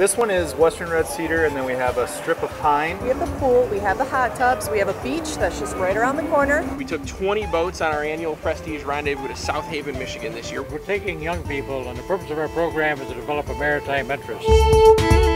This one is Western Red Cedar, and then we have a strip of pine. We have the pool, we have the hot tubs, we have a beach that's just right around the corner. We took 20 boats on our annual Prestige Rendezvous to South Haven, Michigan this year. We're taking young people, and the purpose of our program is to develop a maritime interest.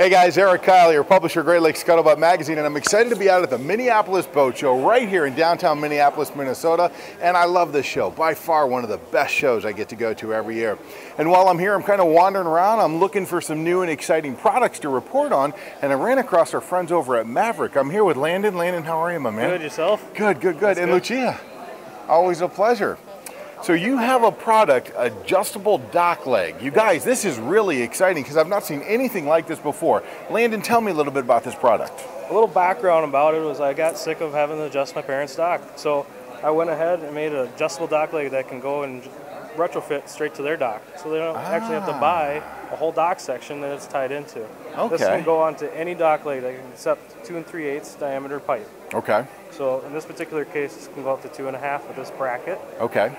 Hey guys, Erik Kyle here, publisher Great Lakes Scuttlebutt Magazine, and I'm excited to be out at the Minneapolis Boat Show right here in downtown Minneapolis, Minnesota. And I love this show, by far one of the best shows I get to go to every year. And while I'm here, I'm kind of wandering around, I'm looking for some new and exciting products to report on, and I ran across our friends over at Maverick. I'm here with Landon. Landon, how are you, my man? Good, yourself? Good, good, good. That's and good. Lucia, always a pleasure. So you have a product, adjustable dock leg. You guys, this is really exciting because I've not seen anything like this before. Landon, tell me a little bit about this product. A little background about it was I got sick of having to adjust my parents' dock. So I went ahead and made an adjustable dock leg that can go and retrofit straight to their dock. So they don't actually have to Ah. buy a whole dock section that it's tied into. Okay. This can go onto any dock leg that can accept two and three eighths diameter pipe. Okay, So in this particular case, this can go up to two and a half with this bracket. okay.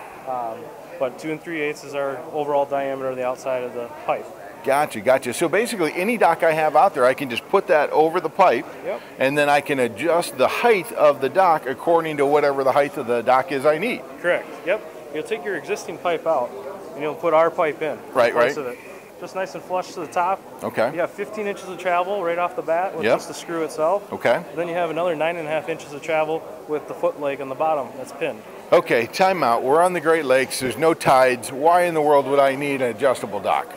But two and three eighths is our overall diameter of the outside of the pipe. Gotcha, gotcha. So basically, any dock I have out there, I can just put that over the pipe, Yep. and then I can adjust the height of the dock according to whatever the height of the dock is I need. Correct. Yep. You'll take your existing pipe out and you'll put our pipe in. Right, right. Of it. Just nice and flush to the top. Okay. You have 15 inches of travel right off the bat with Yep. just the screw itself. Okay. Then you have another nine and a half inches of travel with the foot leg on the bottom that's pinned. Okay, time out. We're on the Great Lakes. There's no tides. Why in the world would I need an adjustable dock?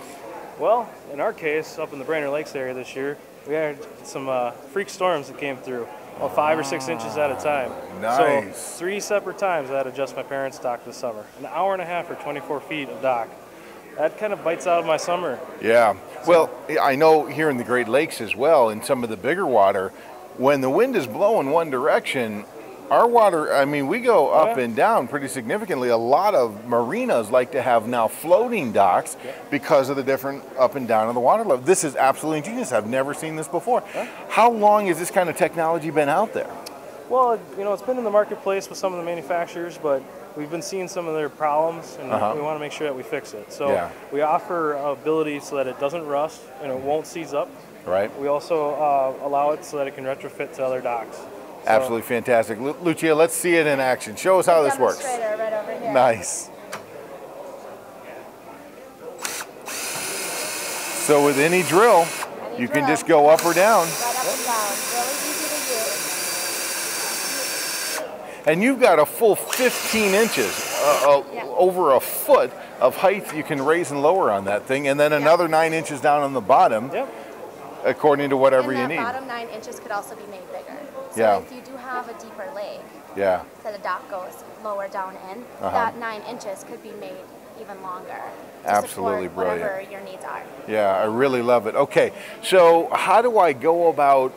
Well, in our case, up in the Brainerd Lakes area this year, we had some uh, freak storms that came through, about five or six ah, inches at a time. Nice. So three separate times I had to adjust my parents' dock this summer. An hour and a half or 24 feet of dock. That kind of bites out of my summer. Yeah. Well, I know here in the Great Lakes as well, in some of the bigger water, when the wind is blowing one direction, our water, I mean, we go up yeah. and down pretty significantly. A lot of marinas like to have now floating docks because of the different up and down of the water level. This is absolutely ingenious. I've never seen this before. How long has this kind of technology been out there? Well, you know, it's been in the marketplace with some of the manufacturers, but we've been seeing some of their problems, and Uh-huh. we want to make sure that we fix it. So Yeah. we offer ability so that it doesn't rust and it won't seize up. Right? We also uh, allow it so that it can retrofit to other docks. So- Absolutely fantastic. Lu- Lucia, let's see it in action. Show us how this works. Right over here. Nice. So with any drill, Any you can just go up or down. Right up and down. Really easy to use. And you've got a full 15 inches, uh, uh, Yeah. over a foot of height you can raise and lower on that thing, and then another nine inches down on the bottom, Yep. according to whatever and you that need. bottom nine inches could also be made bigger. So Yeah. if you do have a deeper leg, Yeah, so the dock goes lower down in, Uh-huh. that nine inches could be made even longer. Absolutely support whatever brilliant. your needs are. yeah, I really love it. Okay, so how do I go about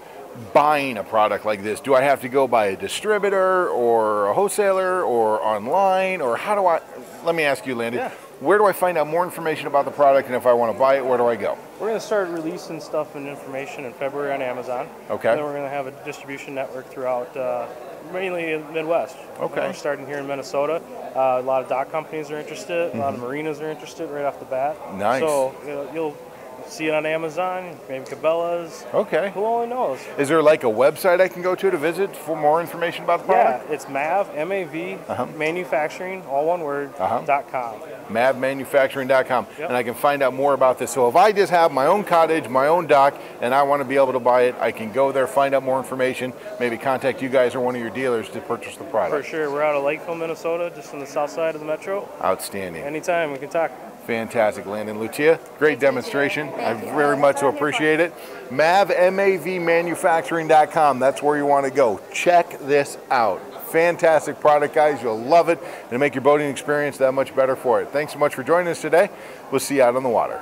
buying a product like this? Do I have to go by a distributor or a wholesaler or online, or how do I? Let me ask you, Landon. Yeah. Where do I find out more information about the product, and if I want to buy it, where do I go? We're going to start releasing stuff and information in February on Amazon. Okay. And then we're going to have a distribution network throughout, uh, mainly in the Midwest. Okay. We're starting here in Minnesota. Uh, a lot of dock companies are interested. A lot of marinas are interested right off the bat. Mm-hmm. Nice. So you know, you'll see it on Amazon, maybe Cabela's. Okay. Who only knows? Is there like a website I can go to to visit for more information about the product? Yeah, it's MAV, M-A-V, Uh-huh. manufacturing, all one word, Uh-huh. dot com. mavmanufacturing.com Yep. and I can find out more about this. So if I just have my own cottage, my own dock, and I want to be able to buy it, I can go there, find out more information, maybe contact you guys or one of your dealers to purchase the product. For sure. We're out of Lakeville, Minnesota, just on the south side of the metro. Outstanding. Anytime we can talk. Fantastic, Landon. Lucia, great demonstration. I very much so That's what I'm here appreciate it. MAV, M-A-V manufacturing.com. That's where you want to go. Check this out. Fantastic product, guys. You'll love it. It'll make your boating experience that much better for it. Thanks so much for joining us today. We'll see you out on the water.